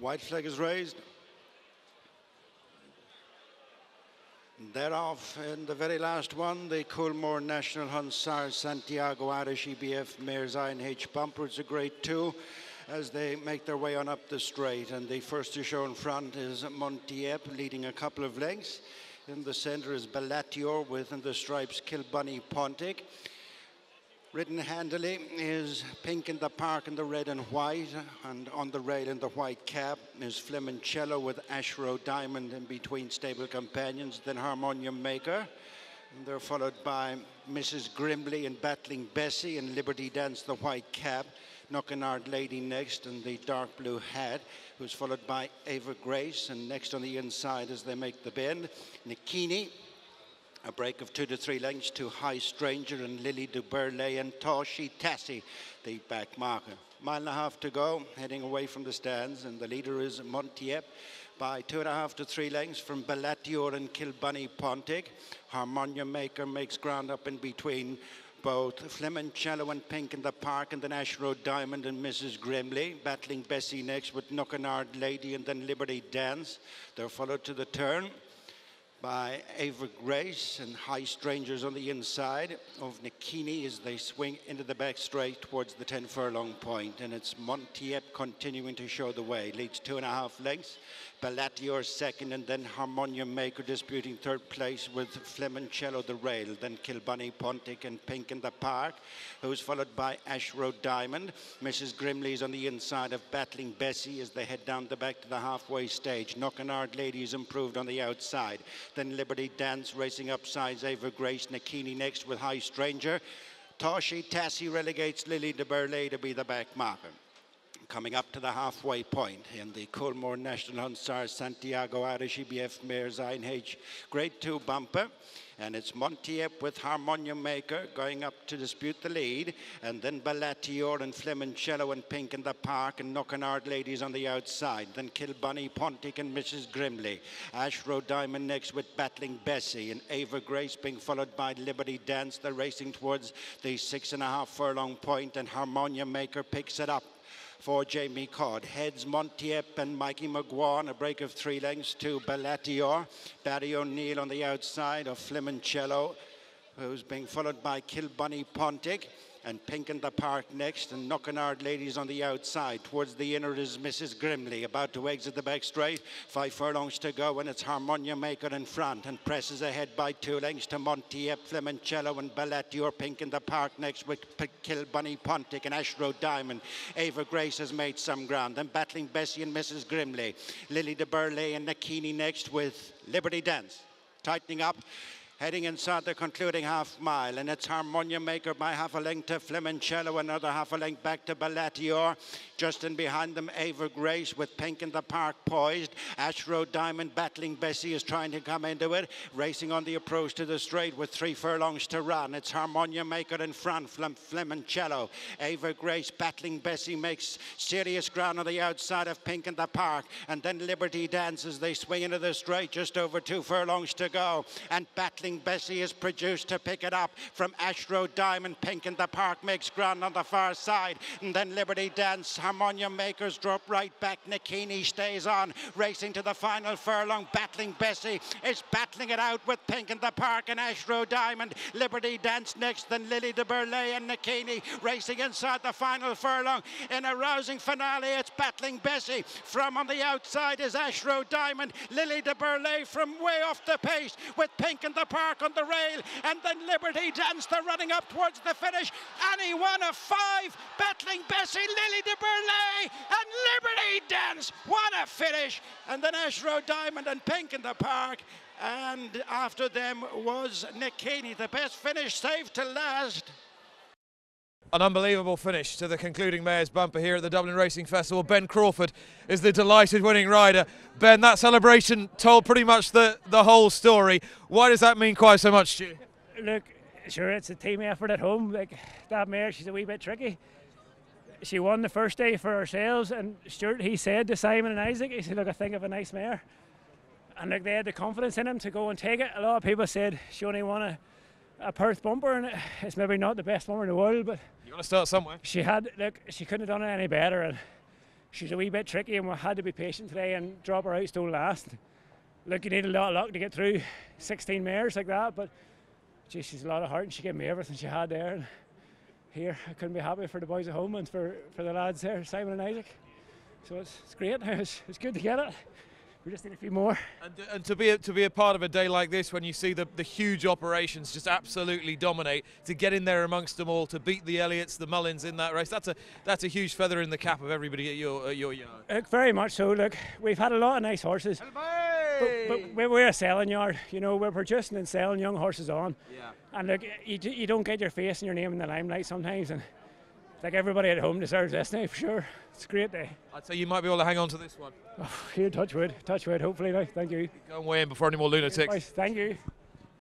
White flag is raised. Thereof, in the very last one, the Coolmore National Hunt Sires Santiago Irish EBF Mares INH bumper. It's a grade two as they make their way on up the straight. And the first to show in front is Montiep, leading a couple of lengths. In the centre is Bellatior within the stripes Kilbunny Pontic. Written handily is pink in the park in the red and white, and on the rail in the white cap is Flemoncello with Ashroe Diamond in between stable companions, then Harmonium Maker. And they're followed by Mrs. Grimley and Battling Bessie and Liberty Dance the white cap, Knockenard Lady next in the dark blue hat, who's followed by Ava Grace, and next on the inside as they make the bend, Nikini a break of two to three lengths to High Stranger and Lily du Berlais and Toshi Tassie, the back marker. Mile and a half to go, heading away from the stands, and the leader is Montiep by two and a half to three lengths from Bellatior and Kilbunny Pontic. Harmonia Maker makes ground up in between both Flemoncello and Pink in the Park and the Nash Road Diamond and Mrs. Grimley, battling Bessie next with Knockenard Lady and then Liberty Dance. They're followed to the turn by Ava Grace and High Strangers on the inside of Nikini as they swing into the back straight towards the 10 furlong point. And it's Montiep continuing to show the way. Leads two and a half lengths. Bellatior second, and then Harmonium Maker disputing third place with Flemoncello the rail, then Kilbunny Pontic and Pink in the Park, who's followed by Ashroe Diamond. Mrs. Grimley's on the inside of Battling Bessie as they head down the back to the halfway stage. Knockenard Ladies improved on the outside. Then Liberty Dance racing upsides Ava Grace, Nakini next with High Stranger. Toshi Tassie relegates Lily du Berlais to be the back marker coming up to the halfway point in the Coolmore National Hunt Sires Santiago Irish EBF Mares INH Grade 2 bumper. And it's Montiep with Harmonium Maker going up to dispute the lead. And then Bellatior and Flemoncello and Pink in the park and Knockenard Ladies on the outside. Then Kilbunny, Pontic and Mrs. Grimley. Ashroe Diamond next with Battling Bessie and Ava Grace being followed by Liberty Dance. They're racing towards the six and a half furlong point and Harmonium Maker picks it up for Jamie Codd. Heads Montiep and Mikey McGuan, a break of three lengths to Bellatior. Barry O'Neill on the outside of Flemoncello, who's being followed by Kilbunny Pontic and Pink in the Park next, and Knockenard Ladies on the outside. Towards the inner is Mrs. Grimley, about to exit the back straight. Five furlongs to go, and it's Harmonium Maker in front, and presses ahead by two lengths to Monty Montiep, Flemoncello, and Bellatior. Pink in the Park next with Kilbunny Pontic and Ashroe Diamond. Ava Grace has made some ground. Then battling Bessie and Mrs. Grimley. Lily du Berlais and Nakini next with Liberty Dance. Tightening up heading inside the concluding half mile. And it's Harmonia Maker by half a length to Flemoncello, another half a length back to Bellatior. Just in behind them, Ava Grace with Pink in the Park poised. Ashroe Diamond battling Bessie is trying to come into it. Racing on the approach to the straight with three furlongs to run. It's Harmonia Maker in front, Flemoncello. Ava Grace battling Bessie makes serious ground on the outside of Pink in the Park. And then Liberty dances. They swing into the straight just over two furlongs to go. And battling Bessie is produced to pick it up from Ashroe Diamond. Pink in the Park makes ground on the far side. And then Liberty Dance Harmonia Makers drop right back. Nikini stays on, racing to the final furlong. Battling Bessie is battling it out with Pink in the Park and Ashroe Diamond. Liberty Dance next, then Lily du Berlais and Nikini racing inside the final furlong. In a rousing finale, it's battling Bessie. From on the outside is Ashroe Diamond. Lily du Berlais from way off the pace with Pink in the Park on the rail. And then Liberty Dance, they're running up towards the finish. Any one of five battling Bessie, Lily du Berlais and Liberty Dance. What a finish. And then Ashroe Diamond and Pink in the park. And after them was Nick Caney, the best finish saved to last. An unbelievable finish to the concluding Mayor's bumper here at the Dublin Racing Festival. Ben Crawford is the delighted winning rider. Ben, that celebration told pretty much the, the whole story. Why does that mean quite so much to you? Look, sure, it's a team effort at home. Like that mare, she's a wee bit tricky she won the first day for ourselves, and Stuart he said to Simon and Isaac, he said, "Look, I think of a nice mare," and like they had the confidence in him to go and take it. A lot of people said she only won a, a Perth bumper, and it's maybe not the best bumper in the world, but you got to start somewhere. She had look, she couldn't have done it any better, and she's a wee bit tricky, and we had to be patient today and drop her out stone last. Look, you need a lot of luck to get through 16 mares like that, but geez, she's a lot of heart, and she gave me everything she had there. And here, I couldn't be happy for the boys at home and for, for the lads there, Simon and Isaac. So it's, it's great. It's, it's good to get it. We just need a few more. And, uh, and, to be a, to be a part of a day like this, when you see the, the huge operations just absolutely dominate, to get in there amongst them all, to beat the Elliotts, the Mullins in that race, that's a that's a huge feather in the cap of everybody at your at your yard. Look, very much so. Look, we've had a lot of nice horses, but, but we're a selling yard. You know, we're producing and selling young horses on. Yeah. And look, you, you don't get your face and your name in the limelight sometimes, and like everybody at home deserves this now for sure. It's a great day. I'd say you might be able to hang on to this one. Oh, here, touch wood, touch wood. Hopefully, like, thank you. Go and weigh in before any more lunatics. Thank you.